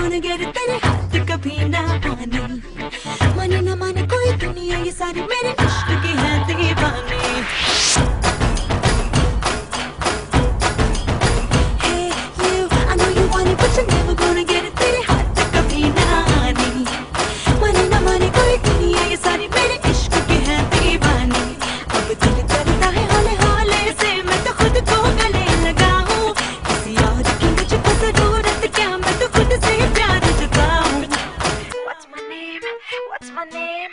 wanna get it, then What's my name?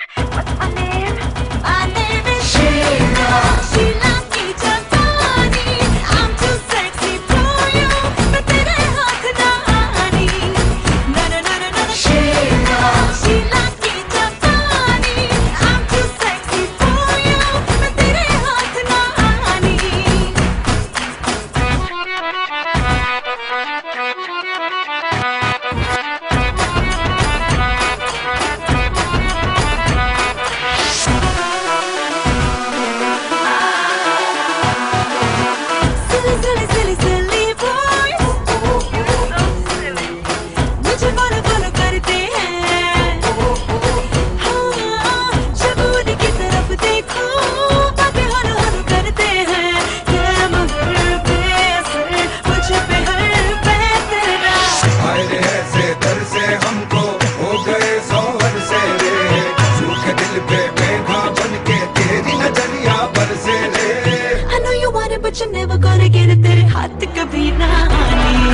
कुछ never gonna get it तेरे हाथ कभी ना आने